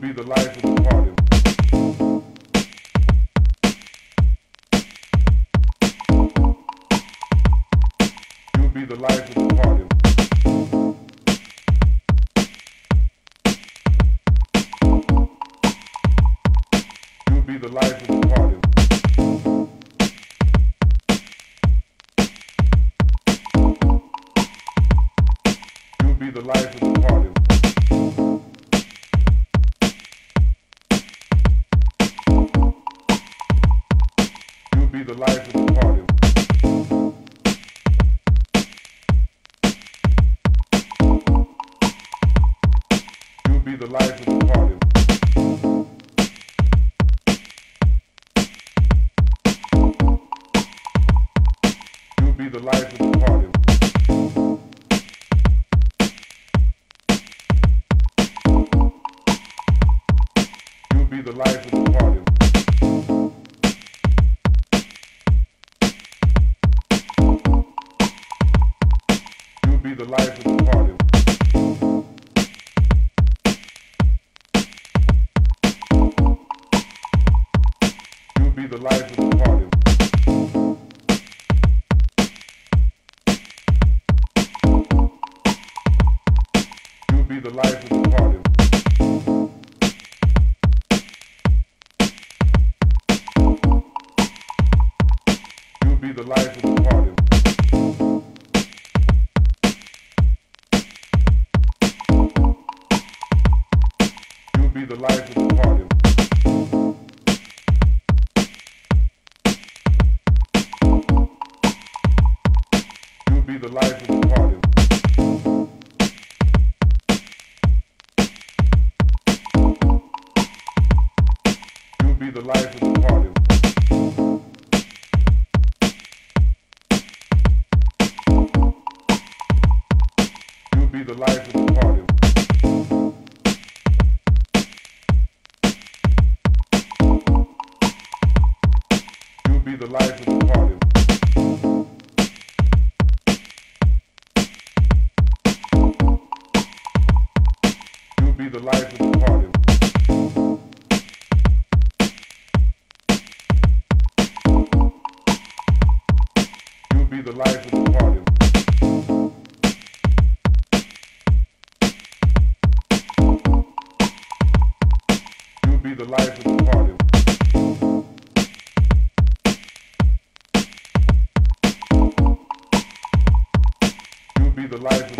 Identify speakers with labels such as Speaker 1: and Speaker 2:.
Speaker 1: be the life of the party. The life of the party. You'll be the life of the party. You'll be the life of the party. You'll be the life be the life of the party. You'll be the life of the party. You'll be the life of the party. You'll be the life of the the life of the party. You'll be the life of the party. You'll be the life of the party. You'll be the life of the party. Be the life of the party. You'll be the life of the party. You'll be the life of the party. You'll be the life of the party. You'll be the life of the party. You'll be the life of